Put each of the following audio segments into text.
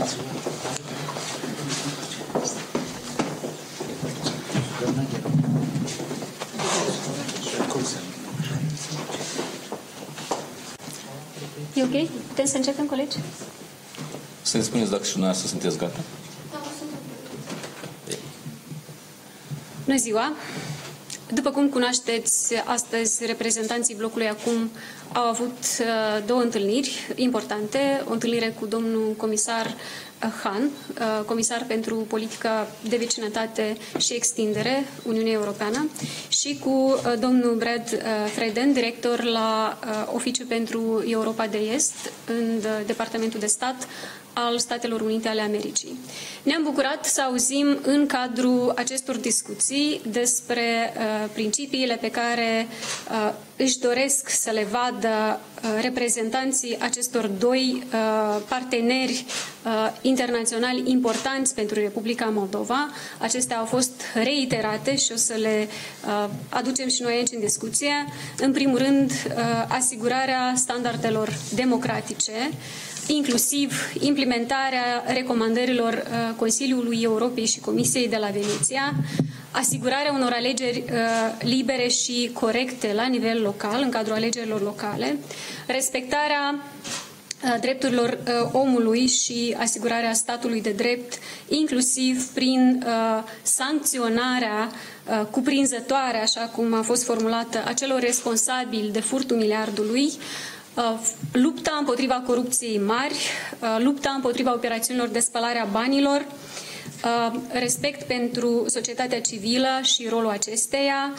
E ok? Putem să începem, colegi? Să ne spuneți dacă și dumneavoastră sunteți gata. Bună ziua! După cum cunoașteți, astăzi reprezentanții blocului acum au avut uh, două întâlniri importante. O întâlnire cu domnul comisar uh, Han, uh, comisar pentru politica de vecinătate și extindere Uniunii Europeană, și cu domnul Brad Freden, director la Oficiul pentru Europa de Est în Departamentul de Stat al Statelor Unite ale Americii. Ne-am bucurat să auzim în cadrul acestor discuții despre uh, principiile pe care uh, își doresc să le vadă uh, reprezentanții acestor doi uh, parteneri uh, internaționali importanți pentru Republica Moldova. Acestea au fost reiterate și o să le uh, aducem și noi aici în discuție. În primul rând, uh, asigurarea standardelor democratice, inclusiv implementarea recomandărilor uh, Consiliului Europei și Comisiei de la Veneția, asigurarea unor alegeri uh, libere și corecte la nivel local, în cadrul alegerilor locale, respectarea uh, drepturilor omului și asigurarea statului de drept, inclusiv prin sancționarea cuprinzătoare, așa cum a fost formulată, a celor responsabili de furtul miliardului, Uh, lupta împotriva corupției mari, uh, lupta împotriva operațiunilor de spălare a banilor, uh, respect pentru societatea civilă și rolul acesteia,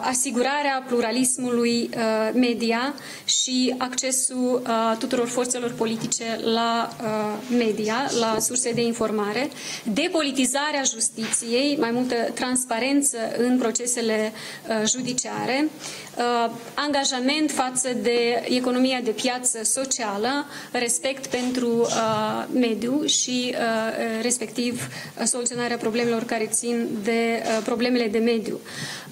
asigurarea pluralismului media și accesul tuturor forțelor politice la media, la surse de informare, depolitizarea justiției, mai multă transparență în procesele judiciare, uh, angajament față de economia de piață socială, respect pentru uh, mediu și uh, respectiv uh, soluționarea problemelor care țin de uh, problemele de mediu.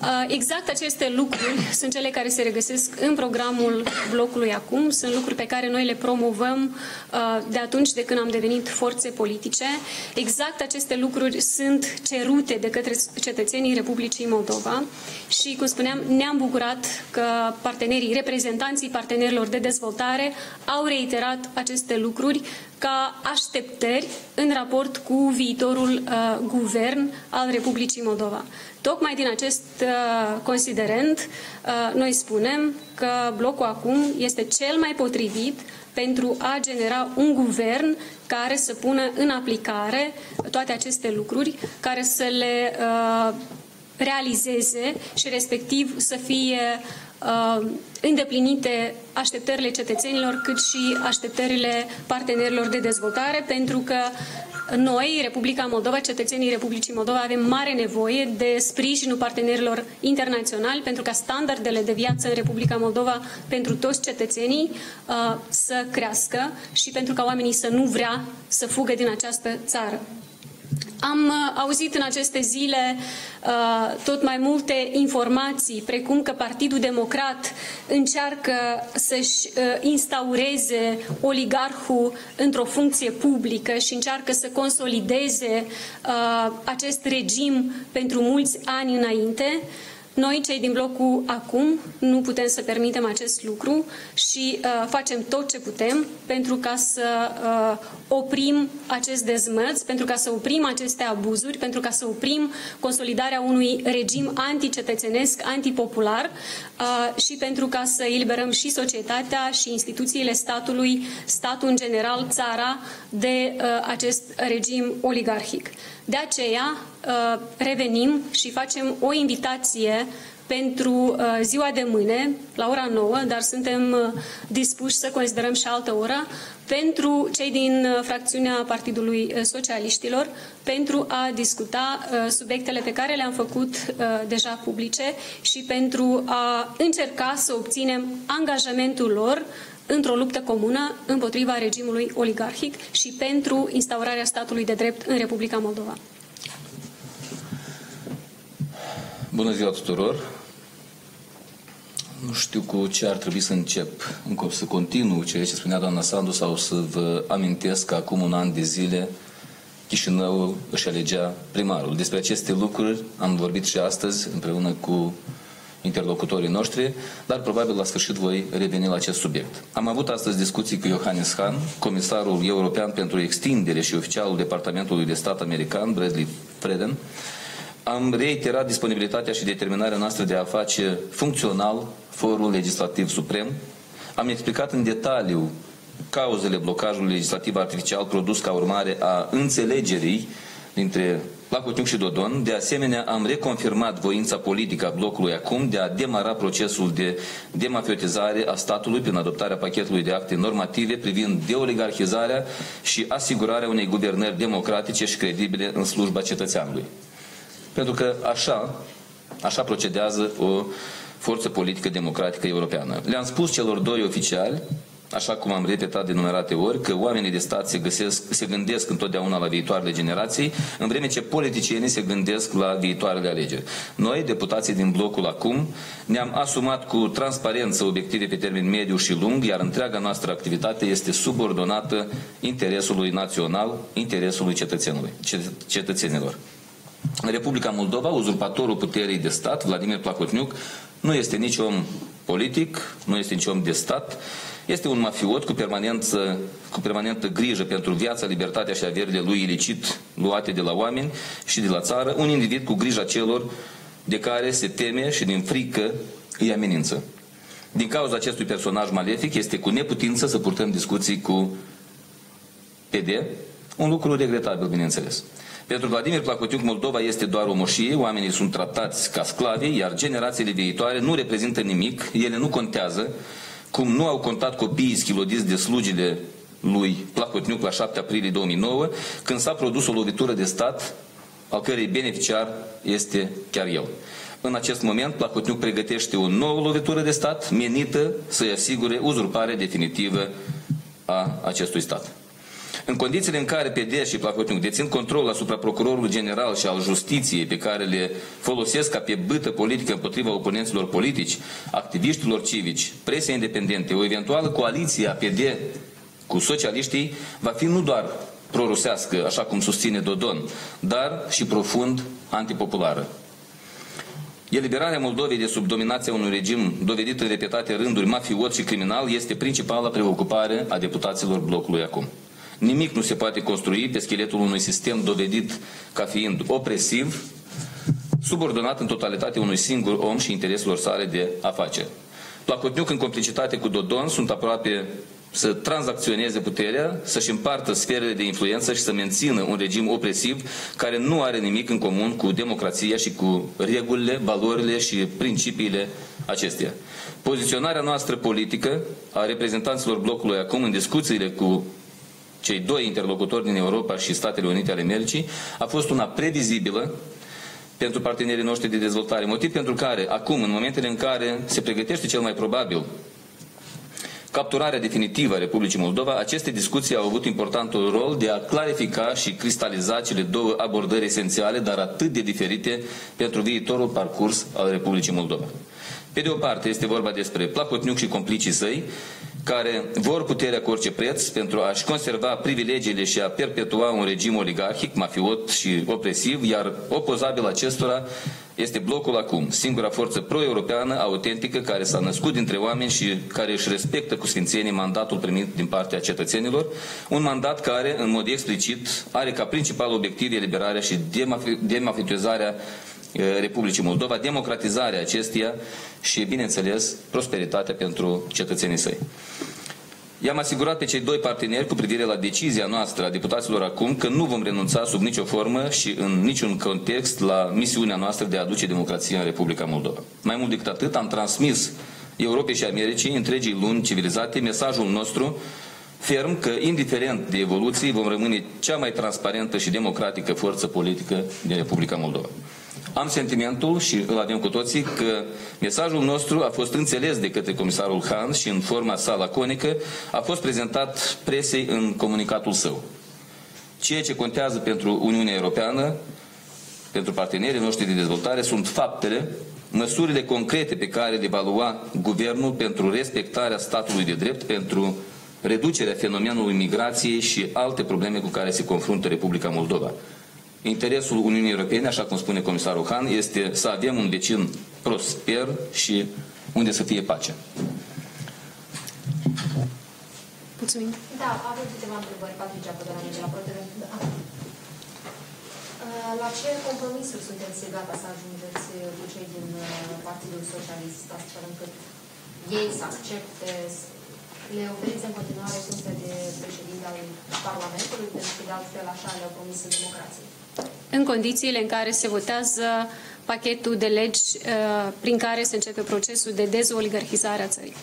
Uh, exact aceste lucruri sunt cele care se regăsesc în programul blocului acum, sunt lucruri pe care noi le promovăm uh, de atunci de când am devenit forțe politice. Exact aceste lucruri sunt cerute de către cetățenii Republicii Moldova și, cum spuneam, ne-am bucurat că partenerii, reprezentanții partenerilor de dezvoltare au reiterat aceste lucruri ca așteptări în raport cu viitorul uh, guvern al Republicii Moldova. Tocmai din acest uh, considerent, uh, noi spunem că blocul acum este cel mai potrivit pentru a genera un guvern care să pună în aplicare toate aceste lucruri, care să le uh, realizeze și respectiv să fie uh, îndeplinite așteptările cetățenilor cât și așteptările partenerilor de dezvoltare, pentru că noi, Republica Moldova, cetățenii Republicii Moldova, avem mare nevoie de sprijinul partenerilor internaționali pentru ca standardele de viață în Republica Moldova pentru toți cetățenii uh, să crească și pentru ca oamenii să nu vrea să fugă din această țară. Am uh, auzit în aceste zile uh, tot mai multe informații, precum că Partidul Democrat încearcă să-și uh, instaureze oligarhul într-o funcție publică și încearcă să consolideze uh, acest regim pentru mulți ani înainte. Noi, cei din blocul acum, nu putem să permitem acest lucru și uh, facem tot ce putem pentru ca să uh, oprim acest dezmăț, pentru ca să oprim aceste abuzuri, pentru ca să oprim consolidarea unui regim anticetățenesc, antipopular uh, și pentru ca să eliberăm și societatea și instituțiile statului, statul în general, țara, de uh, acest regim oligarhic. De aceea uh, revenim și facem o invitație pentru uh, ziua de mâine, la ora 9, dar suntem uh, dispuși să considerăm și altă oră, pentru cei din fracțiunea Partidului Socialiștilor, pentru a discuta subiectele pe care le-am făcut deja publice și pentru a încerca să obținem angajamentul lor într-o luptă comună împotriva regimului oligarhic și pentru instaurarea statului de drept în Republica Moldova. Bună ziua tuturor! Nu știu cu ce ar trebui să încep. Încă să continu ceea ce spunea doamna Sandu sau să vă amintesc că acum un an de zile Chișinău își alegea primarul. Despre aceste lucruri am vorbit și astăzi împreună cu interlocutorii noștri, dar probabil la sfârșit voi reveni la acest subiect. Am avut astăzi discuții cu Johannes Hahn, comisarul european pentru extindere și oficialul Departamentului de Stat american, Bradley Freden. Am reiterat disponibilitatea și determinarea noastră de a face funcțional forul legislativ suprem. Am explicat în detaliu cauzele blocajului legislativ artificial produs ca urmare a înțelegerii dintre Placotniuc și Dodon. De asemenea, am reconfirmat voința politică a blocului acum de a demara procesul de demafiotizare a statului prin adoptarea pachetului de acte normative privind deoligarhizarea și asigurarea unei guvernări democratice și credibile în slujba cetățeanului. Pentru că așa, așa procedează o forță politică democratică europeană. Le-am spus celor doi oficiali așa cum am repetat de numerate ori, că oamenii de stat se, găsesc, se gândesc întotdeauna la viitoarele generații, în vreme ce politicienii se gândesc la viitoarele alegeri. Noi, deputații din blocul acum, ne-am asumat cu transparență obiective pe termen mediu și lung, iar întreaga noastră activitate este subordonată interesului național, interesului cetățenului, cetățenilor. În Republica Moldova, uzurpatorul puterii de stat, Vladimir Placotniuc, nu este nici om politic, nu este nici om de stat, este un mafiot cu, permanență, cu permanentă grijă pentru viața, libertatea și averile lui ilicit luate de la oameni și de la țară, un individ cu grija celor de care se teme și din frică îi amenință. Din cauza acestui personaj malefic, este cu neputință să purtăm discuții cu PD, un lucru regretabil, bineînțeles. Pentru Vladimir Placutiuc, Moldova este doar o moșie, oamenii sunt tratați ca sclavi, iar generațiile viitoare nu reprezintă nimic, ele nu contează, cum nu au contat copiii schilodiți de slugile lui Placotniuc la 7 aprilie 2009, când s-a produs o lovitură de stat, al cărei beneficiar este chiar el. În acest moment, Placotniuc pregătește o nouă lovitură de stat menită să-i asigure uzurparea definitivă a acestui stat. În condițiile în care PD și Placotniuc dețin control asupra procurorului general și al justiției pe care le folosesc ca pe bâtă politică împotriva oponenților politici, activiștilor civici, prese independente, o eventuală coaliție a PD cu socialiștii va fi nu doar prorusească, așa cum susține Dodon, dar și profund antipopulară. Eliberarea Moldovei de sub dominația unui regim dovedit în repetate rânduri mafiot și criminal este principala preocupare a deputaților blocului acum. Nimic nu se poate construi pe scheletul unui sistem dovedit ca fiind opresiv, subordonat în totalitate unui singur om și intereselor sale de afaceri. Placotniuc în complicitate cu Dodon sunt aproape să tranzacționeze puterea, să-și împartă sferele de influență și să mențină un regim opresiv care nu are nimic în comun cu democrația și cu regulile, valorile și principiile acesteia. Poziționarea noastră politică a reprezentanților blocului acum în discuțiile cu cei doi interlocutori din Europa și Statele Unite ale Americii, a fost una previzibilă pentru partenerii noștri de dezvoltare. Motiv pentru care, acum, în momentele în care se pregătește cel mai probabil capturarea definitivă a Republicii Moldova, aceste discuții au avut importantul rol de a clarifica și cristaliza cele două abordări esențiale, dar atât de diferite pentru viitorul parcurs al Republicii Moldova. Pe de o parte, este vorba despre Plahotniuc și complicii săi, care vor puterea cu orice preț pentru a-și conserva privilegiile și a perpetua un regim oligarhic, mafiot și opresiv, iar opozabil acestora este blocul acum, singura forță pro-europeană, autentică, care s-a născut dintre oameni și care își respectă cu sfințenie mandatul primit din partea cetățenilor, un mandat care, în mod explicit, are ca principal obiectiv eliberarea și demafitizarea Eh, Republicii Moldova, democratizarea acesteia și, bineînțeles, prosperitatea pentru cetățenii săi. I-am asigurat pe cei doi parteneri cu privire la decizia noastră a deputaților acum că nu vom renunța sub nicio formă și în niciun context la misiunea noastră de a aduce democrația în Republica Moldova. Mai mult decât atât, am transmis Europei și Americii, întregii luni civilizate, mesajul nostru ferm că, indiferent de evoluții, vom rămâne cea mai transparentă și democratică forță politică din Republica Moldova. Am sentimentul și îl avem cu toții că mesajul nostru a fost înțeles de către comisarul Han și în forma sa laconică a fost prezentat presei în comunicatul său. Ceea ce contează pentru Uniunea Europeană, pentru partenerii noștri de dezvoltare, sunt faptele măsurile concrete pe care le va lua guvernul pentru respectarea statului de drept, pentru reducerea fenomenului migrației și alte probleme cu care se confruntă Republica Moldova. Interesul Uniunii Europene, așa cum spune comisarul Han, este să avem un vecin prosper și unde să fie pace. Mulțumim. Da, avem câteva întrebări. Patricia Pădărani de la Protele. Da. La ce compromisuri sunteți gata să ajungeți cu cei din uh, Partidul Socialist, astfel încât ei să accepte, le oferiți în continuare funcția de președinte al Parlamentului, pentru că de altfel așa le-au promis în democrație? În condițiile în care se votează pachetul de legi uh, prin care se începe procesul de dezoligarhizare a țării.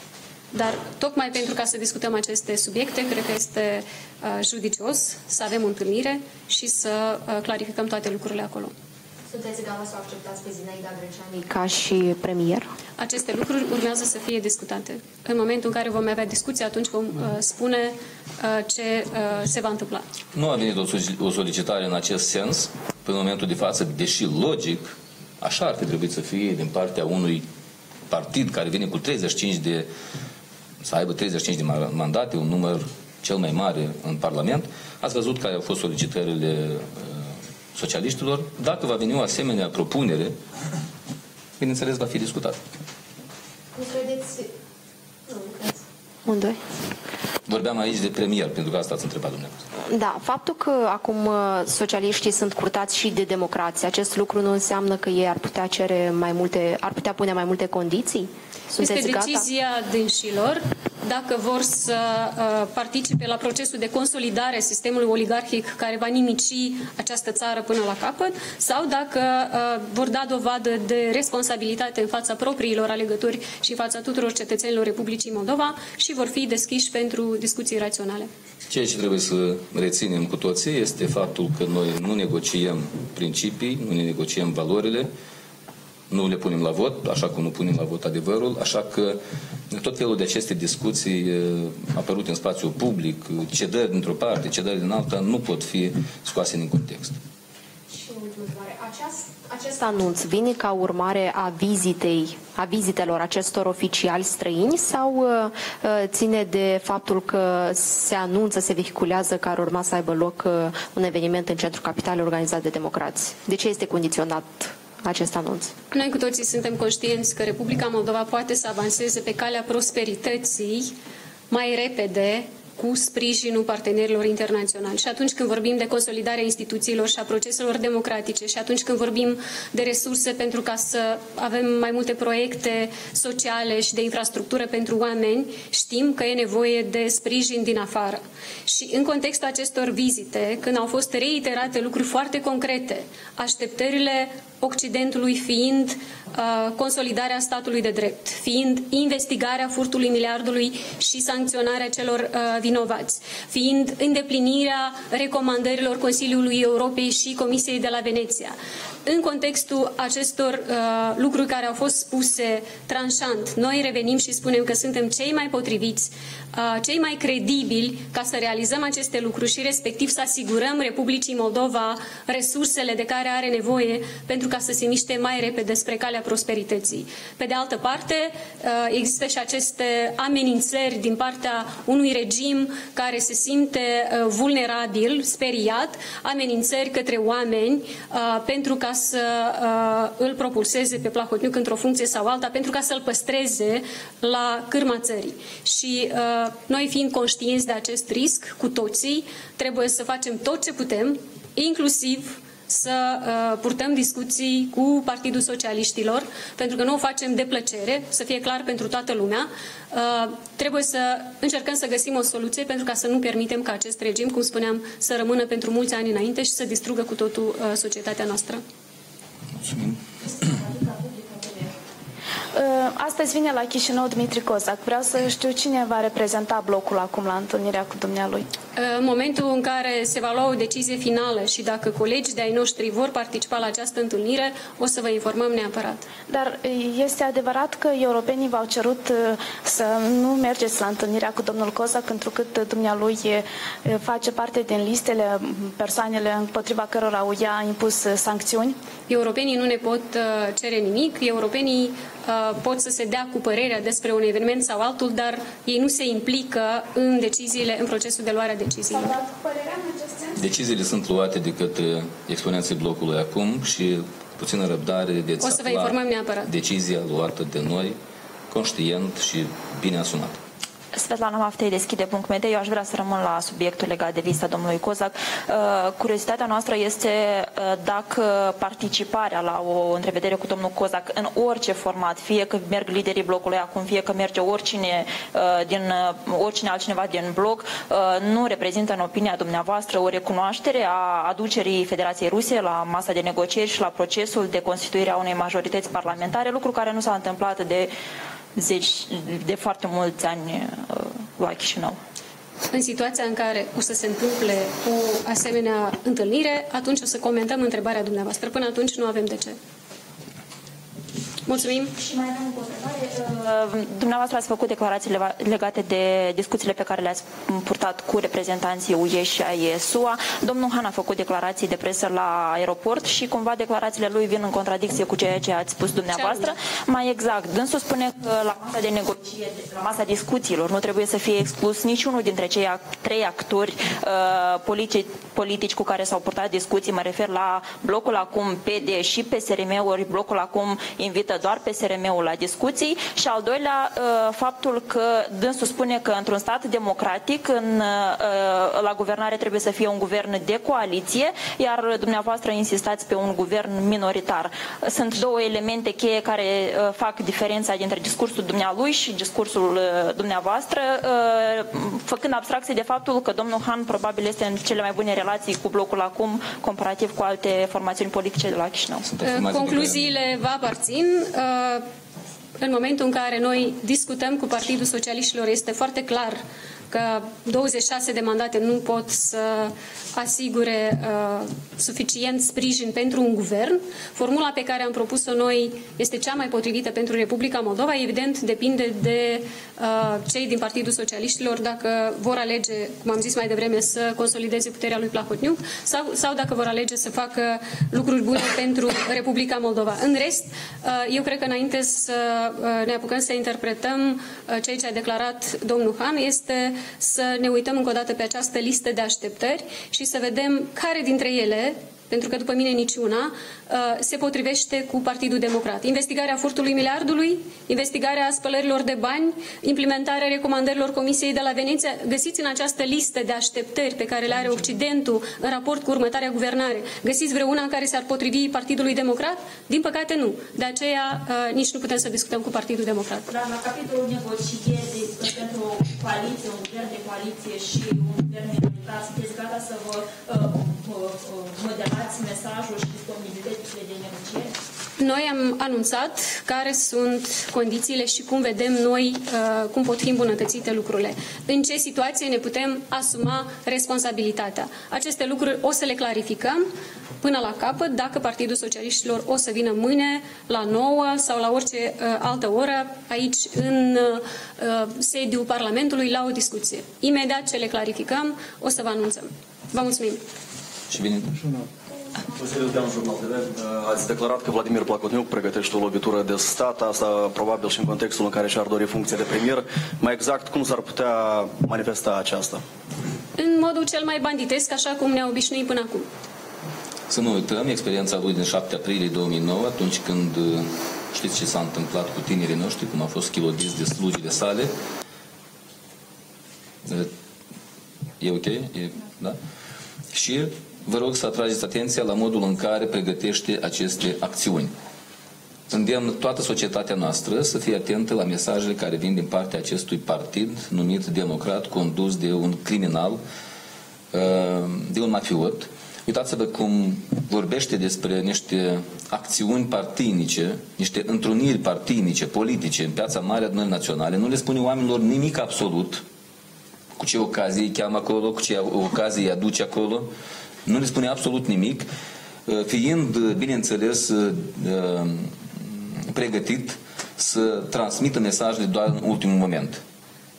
Dar tocmai pentru ca să discutăm aceste subiecte, cred că este uh, judicios să avem o întâlnire și să uh, clarificăm toate lucrurile acolo. Sunteți gata să acceptați pe Zinaida Greceani ca și premier? Aceste lucruri urmează să fie discutate. În momentul în care vom avea discuții, atunci vom uh, spune uh, ce uh, se va întâmpla. Nu a venit o solicitare în acest sens, în momentul de față, deși logic, așa ar fi trebuit să fie din partea unui partid care vine cu 35 de să aibă 35 de mandate, un număr cel mai mare în Parlament. Ați văzut care au fost solicitările uh, socialiștilor. Dacă va veni o asemenea propunere, bineînțeles, va fi discutat. Nu credeți... Nu, nu Unde? Vorbeam aici de premier, pentru că asta ați întrebat dumneavoastră. Da, faptul că acum uh, socialiștii sunt curtați și de democrație, acest lucru nu înseamnă că ei ar putea cere mai multe, ar putea pune mai multe condiții? Sunteți este decizia gata? dânșilor dacă vor să uh, participe la procesul de consolidare a sistemului oligarhic care va nimici această țară până la capăt sau dacă uh, vor da dovadă de responsabilitate în fața propriilor alegători și în fața tuturor cetățenilor Republicii Moldova și vor fi deschiși pentru discuții raționale. Ceea ce trebuie să reținem cu toții este faptul că noi nu negociem principii, nu ne negociem valorile, nu le punem la vot, așa cum nu punem la vot adevărul, așa că tot felul de aceste discuții apărute în spațiul public, cedări dintr-o parte, cedări din alta, nu pot fi scoase din context. Aceast, acest anunț vine ca urmare a vizitei, a vizitelor acestor oficiali străini sau uh, ține de faptul că se anunță, se vehiculează că ar urma să aibă loc uh, un eveniment în centrul capitalei organizat de democrați? De ce este condiționat acest anunț? Noi cu toții suntem conștienți că Republica Moldova poate să avanseze pe calea prosperității mai repede cu sprijinul partenerilor internaționali. Și atunci când vorbim de consolidarea instituțiilor și a proceselor democratice și atunci când vorbim de resurse pentru ca să avem mai multe proiecte sociale și de infrastructură pentru oameni, știm că e nevoie de sprijin din afară. Și în contextul acestor vizite, când au fost reiterate lucruri foarte concrete, așteptările Occidentului fiind uh, consolidarea statului de drept, fiind investigarea furtului miliardului și sancționarea celor uh, vinovați, fiind îndeplinirea recomandărilor Consiliului Europei și Comisiei de la Veneția. În contextul acestor uh, lucruri care au fost spuse tranșant, noi revenim și spunem că suntem cei mai potriviți, uh, cei mai credibili ca să realizăm aceste lucruri și respectiv să asigurăm Republicii Moldova resursele de care are nevoie pentru ca să se miște mai repede spre calea prosperității. Pe de altă parte, uh, există și aceste amenințări din partea unui regim care se simte uh, vulnerabil, speriat, amenințări către oameni uh, pentru ca să îl propulseze pe Plahotniuc într-o funcție sau alta, pentru ca să-l păstreze la cârma țării. Și noi fiind conștienți de acest risc, cu toții, trebuie să facem tot ce putem, inclusiv să uh, purtăm discuții cu Partidul Socialiștilor, pentru că nu o facem de plăcere, să fie clar pentru toată lumea. Uh, trebuie să încercăm să găsim o soluție pentru ca să nu permitem ca acest regim, cum spuneam, să rămână pentru mulți ani înainte și să distrugă cu totul uh, societatea noastră. Mulțumim. Ă, astăzi vine la Chișinău Dmitri Cozac. Vreau să știu cine va reprezenta blocul acum la întâlnirea cu dumnealui. În momentul în care se va lua o decizie finală și dacă colegii de-ai noștri vor participa la această întâlnire, o să vă informăm neapărat. Dar este adevărat că europenii v-au cerut ă, să nu mergeți la întâlnirea cu domnul Cozac, pentru că dumnealui face parte din listele persoanele împotriva cărora i-a impus sancțiuni? Europenii nu ne pot uh, cere nimic, europenii uh, pot să se dea cu părerea despre un eveniment sau altul, dar ei nu se implică în deciziile, în procesul de luare a deciziilor. Deciziile sunt luate de către exponenții blocului acum și puțină răbdare de o să vă informăm neapărat. decizia luată de noi, conștient și bine asumată. Svetlana Maftei deschide punct media. Eu aș vrea să rămân la subiectul legat de vista domnului Cozac. Uh, curiozitatea noastră este uh, dacă participarea la o întrevedere cu domnul Cozac în orice format, fie că merg liderii blocului acum, fie că merge oricine, uh, din, oricine altcineva din bloc, nu reprezintă în opinia dumneavoastră o recunoaștere a aducerii Federației Ruse la masa de negocieri și la procesul de constituire a unei majorități parlamentare, lucru care nu s-a întâmplat de zeci, de foarte mulți ani uh, la Chișinău. În situația în care o să se întâmple o asemenea întâlnire, atunci o să comentăm întrebarea dumneavoastră. Până atunci nu avem de ce. Mulțumim. Și mai am o întrebare. Uh, dumneavoastră ați făcut declarații legate de discuțiile pe care le-ați purtat cu reprezentanții UE și ai SUA. Domnul Han a făcut declarații de presă la aeroport și cumva declarațiile lui vin în contradicție cu ceea ce ați spus dumneavoastră. Mai exact, dânsul spune că la masa de negocieri, la masa discuțiilor, nu trebuie să fie exclus niciunul dintre cei trei actori uh, politici, politici cu care s-au purtat discuții. Mă refer la blocul acum PD și PSRM-uri. Blocul acum invită invită doar PSRM-ul la discuții și al doilea uh, faptul că dânsul spune că într-un stat democratic în, uh, la guvernare trebuie să fie un guvern de coaliție, iar dumneavoastră insistați pe un guvern minoritar. Sunt două elemente cheie care uh, fac diferența dintre discursul dumnealui și discursul dumneavoastră, făcând abstracție de faptul că domnul Han probabil este în cele mai bune relații cu blocul acum, comparativ cu alte formațiuni politice de la Chișinău. Concluziile vă aparțin. Uh, în momentul în care noi discutăm cu Partidul Socialiștilor, este foarte clar că 26 de mandate nu pot să asigure uh, suficient sprijin pentru un guvern. Formula pe care am propus-o noi este cea mai potrivită pentru Republica Moldova. Evident, depinde de uh, cei din Partidul Socialiștilor dacă vor alege, cum am zis mai devreme, să consolideze puterea lui Plahotniuc sau, sau dacă vor alege să facă lucruri bune pentru Republica Moldova. În rest, uh, eu cred că înainte să uh, ne apucăm să interpretăm uh, ceea ce a declarat domnul Han, este să ne uităm încă o dată pe această listă de așteptări și să vedem care dintre ele pentru că după mine niciuna, uh, se potrivește cu Partidul Democrat. Investigarea furtului miliardului, investigarea spălărilor de bani, implementarea recomandărilor Comisiei de la Veneția, găsiți în această listă de așteptări pe care le are Occidentul în raport cu următoarea guvernare, găsiți vreuna în care s-ar potrivi Partidului Democrat? Din păcate nu. De aceea uh, nici nu putem să discutăm cu Partidul Democrat. Dar la capitolul negocieri pentru o coaliție, un guvern de coaliție și un guvern minoritar, sunteți gata să vă uh, moderați mesajul și disponibilitățile de negociere? Noi am anunțat care sunt condițiile și cum vedem noi uh, cum pot fi îmbunătățite lucrurile. În ce situație ne putem asuma responsabilitatea. Aceste lucruri o să le clarificăm până la capăt dacă Partidul Socialiștilor o să vină mâine la 9 sau la orice uh, altă oră aici în uh, sediul Parlamentului la o discuție. Imediat ce le clarificăm o să vă anunțăm. Vă mulțumim! Și bine. Vasile Dean, Jurnal TV. Ați declarat că Vladimir Placotniuc pregătește o lovitură de stat, asta probabil și în contextul în care și-ar dori funcția de premier. Mai exact, cum s-ar putea manifesta aceasta? În modul cel mai banditesc, așa cum ne-a obișnuit până acum. Să nu uităm experiența lui din 7 aprilie 2009, atunci când știți ce s-a întâmplat cu tinerii noștri, cum au fost chilodiți de slujile sale. E ok? E, da? Și vă rog să atrageți atenția la modul în care pregătește aceste acțiuni. Îndemn toată societatea noastră să fie atentă la mesajele care vin din partea acestui partid numit democrat, condus de un criminal, uh, de un mafiot. Uitați-vă cum vorbește despre niște acțiuni partinice, niște întruniri partinice, politice, în piața mare adunări naționale. Nu le spune oamenilor nimic absolut, cu ce ocazie îi cheamă acolo, cu ce ocazie îi aduce acolo nu le spune absolut nimic, uh, fiind, uh, bineînțeles, uh, pregătit să transmită mesajele doar în ultimul moment.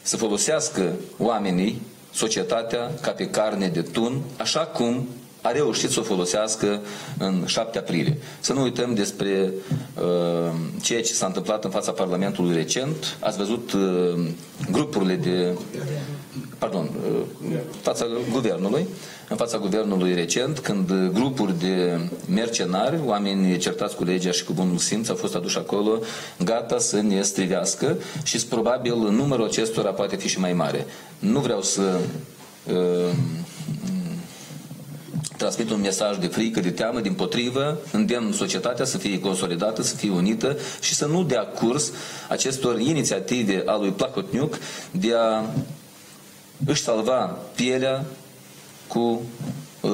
Să folosească oamenii, societatea, ca pe carne de tun, așa cum a reușit să o folosească în 7 aprilie. Să nu uităm despre uh, ceea ce s-a întâmplat în fața Parlamentului recent. Ați văzut uh, grupurile de... Pardon, uh, fața guvernului, în fața guvernului recent, când grupuri de mercenari, oameni certați cu legea și cu bunul simț, au fost aduși acolo gata să ne strivească și probabil numărul acestora poate fi și mai mare. Nu vreau să uh, transmit un mesaj de frică, de teamă, din potrivă, îndemn societatea să fie consolidată, să fie unită și să nu dea curs acestor inițiative a lui Plahotniuc de a është Alban, pjela ku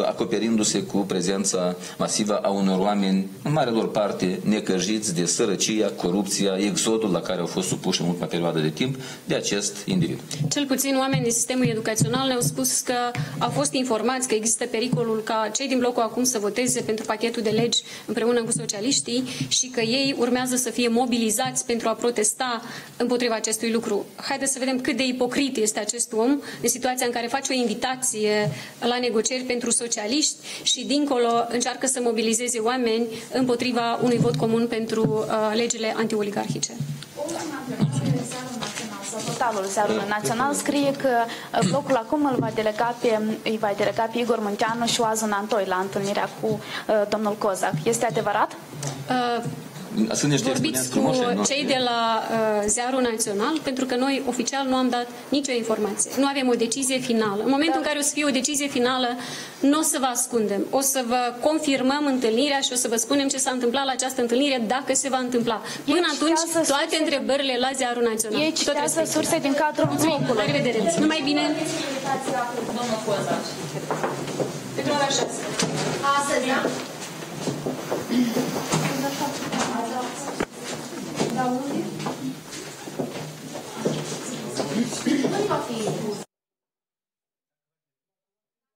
acoperindu-se cu prezența masivă a unor oameni, în mare lor parte, necăjiți de sărăcia, corupția, exodul la care au fost supuși în ultima perioadă de timp de acest individ. Cel puțin oamenii din sistemul educațional ne-au spus că au fost informați că există pericolul ca cei din blocul acum să voteze pentru pachetul de legi împreună cu socialiștii și că ei urmează să fie mobilizați pentru a protesta împotriva acestui lucru. Haideți să vedem cât de ipocrit este acest om în situația în care face o invitație la negocieri pentru socialiști și dincolo încearcă să mobilizeze oameni împotriva unui vot comun pentru uh, legile antioligarhice. Portalul Zearul Național scrie că uh, blocul acum îl va delega pe, îi va delega pe Igor Munteanu și Oazun Antoi la întâlnirea cu uh, domnul Cozac. Este adevărat? Uh, sunt niște Vorbiți cu cei de la uh, Ziarul Național, pentru că noi oficial nu am dat nicio informație. Nu avem o decizie finală. În momentul da. în care o să fie o decizie finală, nu o să vă ascundem. O să vă confirmăm întâlnirea și o să vă spunem ce s-a întâmplat la această întâlnire, dacă se va întâmpla. Până Ei atunci, toate surse... întrebările la Ziarul Național. Ei citează surse din cadrul blocului. La revedere. Numai bine. Astăzi, da? Da unde? Unde va fi